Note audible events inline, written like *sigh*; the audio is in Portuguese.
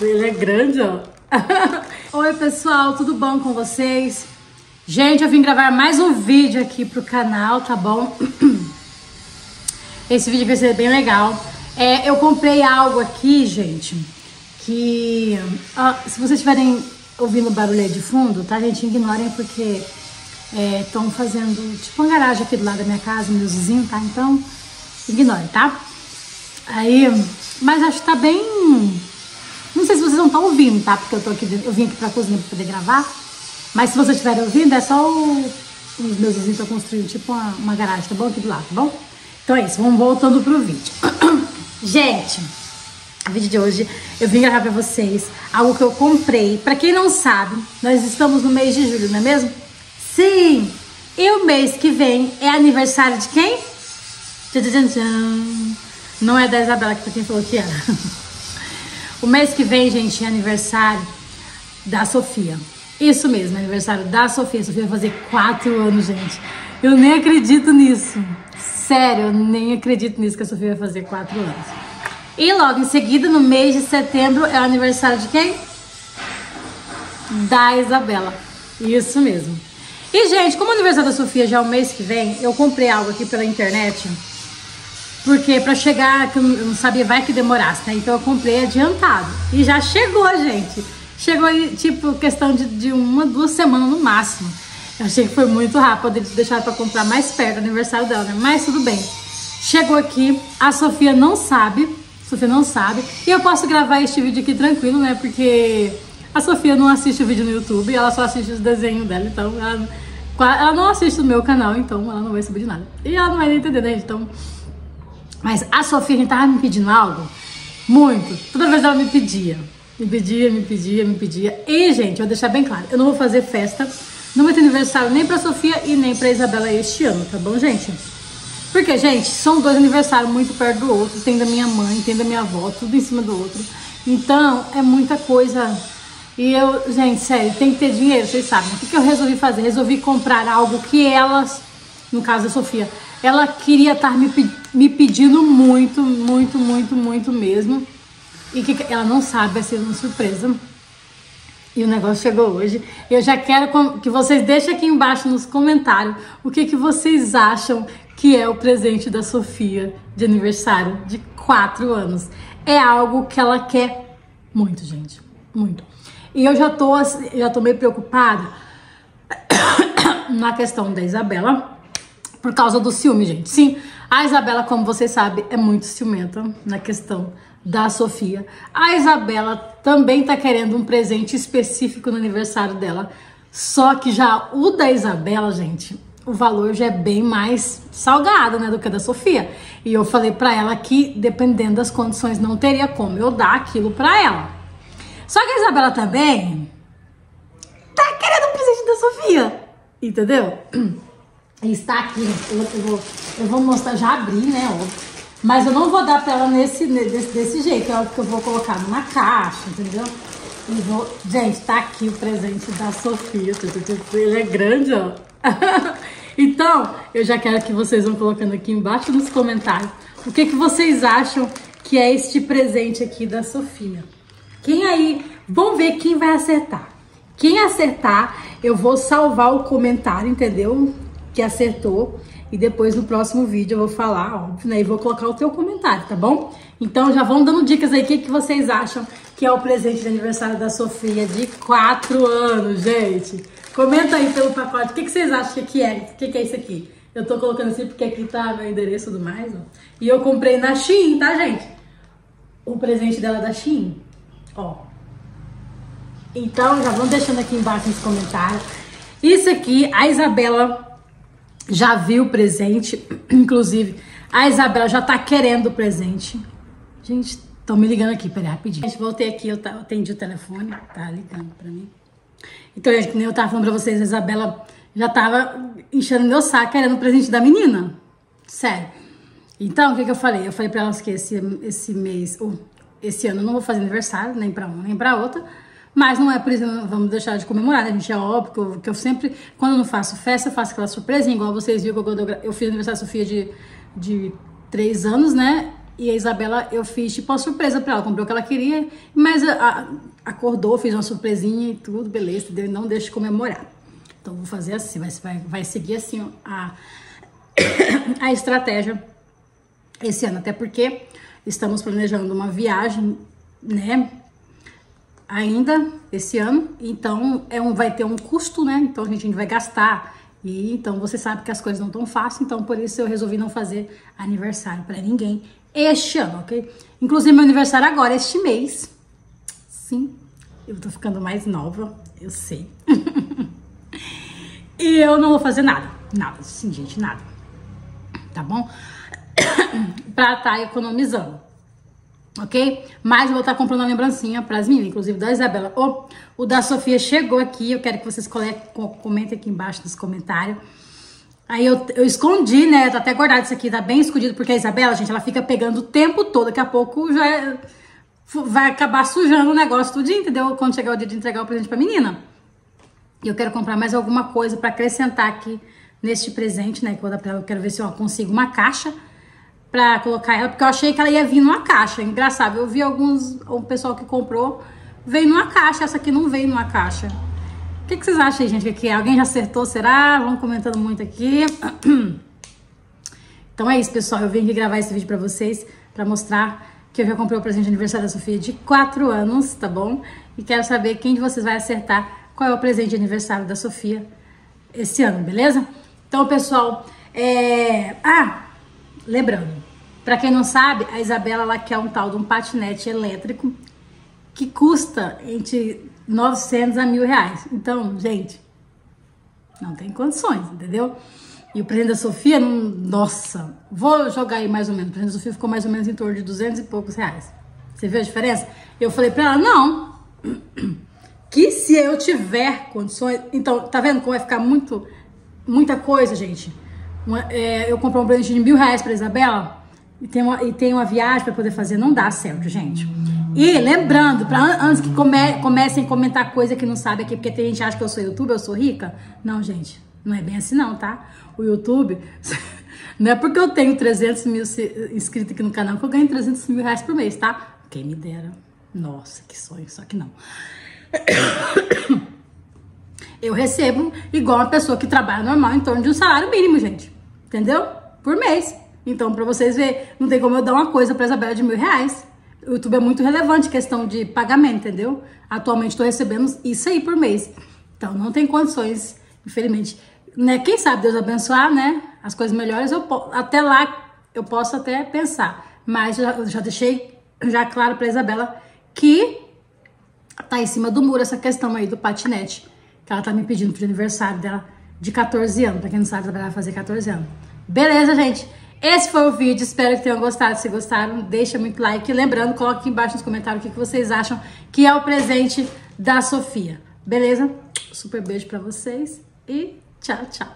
Ele é grande, ó. *laughs* Oi, pessoal, tudo bom com vocês? Gente, eu vim gravar mais um vídeo aqui pro canal, tá bom? *clears throat* Esse vídeo vai ser bem legal. É, eu comprei algo aqui, gente, que... Ó, se vocês estiverem ouvindo barulho aí de fundo, tá, gente? Ignorem porque estão é, fazendo tipo uma garagem aqui do lado da minha casa, meus vizinhos, tá? Então, ignorem, tá? Aí, mas acho que tá bem. Não sei se vocês não estão ouvindo, tá? Porque eu tô aqui, eu vim aqui pra cozinha pra poder gravar. Mas se vocês estiverem ouvindo, é só o, os meus vizinhos estão construindo tipo uma, uma garagem, tá bom? Aqui do lado, tá bom? Então é isso, vamos voltando pro vídeo. *coughs* Gente, o vídeo de hoje eu vim gravar pra vocês algo que eu comprei. Pra quem não sabe, nós estamos no mês de julho, não é mesmo? Sim! E o mês que vem é aniversário de quem? Não é da Isabela, que quem falou que era. *laughs* O mês que vem, gente, é aniversário da Sofia. Isso mesmo, aniversário da Sofia. A Sofia vai fazer quatro anos, gente. Eu nem acredito nisso. Sério, eu nem acredito nisso que a Sofia vai fazer quatro anos. E logo em seguida, no mês de setembro, é o aniversário de quem? Da Isabela. Isso mesmo. E, gente, como o aniversário da Sofia já é o mês que vem, eu comprei algo aqui pela internet porque para chegar, que eu não sabia, vai que demorasse, né? Então eu comprei adiantado. E já chegou, gente. Chegou aí, tipo, questão de, de uma, duas semanas no máximo. Eu achei que foi muito rápido, deixar para comprar mais perto do aniversário dela, né? Mas tudo bem. Chegou aqui, a Sofia não sabe, a Sofia não sabe. E eu posso gravar este vídeo aqui tranquilo, né? Porque a Sofia não assiste o vídeo no YouTube, ela só assiste os desenhos dela, então ela, ela não assiste o meu canal, então ela não vai saber de nada. E ela não vai entender, né? Então mas a Sofia, a gente tava me pedindo algo muito. Toda vez ela me pedia. Me pedia, me pedia, me pedia. E, gente, vou deixar bem claro: eu não vou fazer festa. Vai ter aniversário nem pra Sofia e nem pra Isabela este ano, tá bom, gente? Porque, gente, são dois aniversários muito perto do outro. Tem da minha mãe, tem da minha avó, tudo em cima do outro. Então, é muita coisa. E eu, gente, sério, tem que ter dinheiro, vocês sabem. O que eu resolvi fazer? Resolvi comprar algo que elas, no caso da Sofia, ela queria estar me, me pedindo muito, muito, muito, muito mesmo. E que ela não sabe, vai ser uma surpresa. E o negócio chegou hoje. Eu já quero que vocês deixem aqui embaixo nos comentários o que, que vocês acham que é o presente da Sofia de aniversário de 4 anos. É algo que ela quer muito, gente. Muito. E eu já tô, já tô meio preocupada *coughs* na questão da Isabela por causa do ciúme, gente. Sim, a Isabela, como vocês sabem, é muito ciumenta na questão da Sofia. A Isabela também tá querendo um presente específico no aniversário dela. Só que já o da Isabela, gente, o valor já é bem mais salgado, né, do que da Sofia. E eu falei para ela que dependendo das condições não teria como eu dar aquilo para ela. Só que a Isabela também tá querendo um presente da Sofia, entendeu? *clears throat* está aqui, eu, eu, vou, eu vou mostrar, já abri, né, óbvio. Mas eu não vou dar pra ela nesse, desse, desse jeito, é óbvio que eu vou colocar numa caixa, entendeu? E vou... Gente, tá aqui o presente da Sofia, ele é grande, ó. *laughs* então, eu já quero que vocês vão colocando aqui embaixo nos comentários o que, que vocês acham que é este presente aqui da Sofia. Quem aí, vamos ver quem vai acertar. Quem acertar, eu vou salvar o comentário, entendeu? Que acertou. E depois no próximo vídeo eu vou falar, óbvio, né? E vou colocar o teu comentário, tá bom? Então já vão dando dicas aí, o que, que vocês acham que é o presente de aniversário da Sofia de 4 anos, gente. Comenta aí pelo pacote, o que, que vocês acham que é? O que, que é isso aqui? Eu tô colocando assim porque aqui tá meu endereço e tudo mais, ó. E eu comprei na Shein, tá, gente? O presente dela é da Shein, ó. Então já vão deixando aqui embaixo nos comentários. Isso aqui, a Isabela já viu o presente, *clears throat* inclusive a Isabela já tá querendo o presente. Gente, estão me ligando aqui, peraí, rapidinho. Gente, voltei aqui, eu atendi o telefone, tá ligando pra mim. Então, gente, eu tava falando pra vocês, a Isabela já tava enchendo meu saco querendo o presente da menina. Sério. Então, o que que eu falei? Eu falei pra elas que esse, esse mês, ou esse ano eu não vou fazer aniversário, nem pra uma nem pra outra. Mas não é por isso que vamos deixar de comemorar, né? Gente é óbvio que eu, que eu, sempre, quando eu não faço festa, eu faço aquela surpresinha, igual vocês viram quando eu, eu fiz aniversário da Sofia de, de três anos, né? E a Isabela, eu fiz tipo uma surpresa pra ela. Comprei o que ela queria, mas a, a, acordou, fiz uma surpresinha e tudo, beleza, entendeu? Não deixa de comemorar. Então vou fazer assim, vai, vai, vai seguir assim a, *coughs* a estratégia esse ano. Até porque estamos planejando uma viagem, né? Ainda esse ano. Então é um, vai ter um custo, né? Então a gente vai gastar e então você sabe que as coisas não estão fáceis, então por isso eu resolvi não fazer aniversário para ninguém este ano, ok? Inclusive meu aniversário agora, este mês. Sim, eu tô ficando mais nova, eu sei. *laughs* e eu não vou fazer nada, nada, sim, gente, nada. Tá bom? *clears throat* pra estar tá economizando ok? Mas vou estar comprando uma lembrancinha para as meninas, inclusive da Isabela. Oh, o da Sofia chegou aqui, eu quero que vocês comentem aqui embaixo nos comentários. Aí eu, eu escondi, né? Tá até guardado isso aqui, tá bem escondido, porque a Isabela, gente, ela fica pegando o tempo todo. Daqui a pouco já é, vai acabar sujando o negócio tudo, entendeu? Quando chegar o dia de entregar o presente pra menina. E eu quero comprar mais alguma coisa para acrescentar aqui neste presente, né? Que eu vou dar pra ela. Eu quero ver se eu consigo uma caixa pra colocar ela, porque eu achei que ela ia vir numa caixa. Engraçado, eu vi alguns, um pessoal que comprou, veio numa caixa, essa aqui não veio numa caixa. O que, que vocês acham, gente? Que é? Alguém já acertou, será? Vamos comentando muito aqui. *clears throat* Então é isso, pessoal. Eu vim aqui gravar esse vídeo pra vocês, pra mostrar que eu já comprei o presente de aniversário da Sofia de 4 anos, tá bom? E quero saber quem de vocês vai acertar qual é o presente de aniversário da Sofia esse ano, beleza? Então, pessoal, é... Ah, lembrando, para quem não sabe, a Isabela ela quer um tal de um patinete elétrico que custa entre 900 a mil reais. Então, gente, não tem condições, entendeu? E o presente da Sofia, nossa, vou jogar aí mais ou menos. O presente da Sofia ficou mais ou menos em torno de 200 e poucos reais. Você viu a diferença? Eu falei pra ela, não, *clears throat* que se eu tiver condições... Então, tá vendo como vai ficar muito, muita coisa, gente? Uma, é, eu comprei um presente de mil reais pra Isabela e tem uma, e tem uma viagem para poder fazer, não dá certo, gente. E lembrando, para antes que come, comecem a comentar coisa que não sabe aqui, porque tem gente que acha que eu sou youtuber, eu sou rica. Não, gente, não é bem assim não, tá? O YouTube, *laughs* não é porque eu tenho 300 mil inscritos aqui no canal que eu ganho 300 mil reais por mês, tá? Quem me dera. Nossa, que sonho, só que não. *coughs* Eu recebo igual uma pessoa que trabalha normal em torno de um salário mínimo, gente. Entendeu? Por mês. Então, para vocês verem, não tem como eu dar uma coisa pra Isabela de mil reais. O YouTube é muito relevante questão de pagamento, entendeu? Atualmente estou recebendo isso aí por mês. Então, não tem condições, infelizmente. Né? Quem sabe Deus abençoar, né? As coisas melhores, eu, até lá eu posso até pensar. Mas já, já deixei já claro pra Isabela que tá em cima do muro essa questão aí do patinete. Que ela tá me pedindo pro aniversário dela de 14 anos. Pra quem não sabe, ela vai fazer 14 anos. Beleza, gente? Esse foi o vídeo, espero que tenham gostado. Se gostaram, deixa muito like. Lembrando, coloque aqui embaixo nos comentários o que vocês acham que é o presente da Sofia. Beleza? Super beijo pra vocês e tchau, tchau.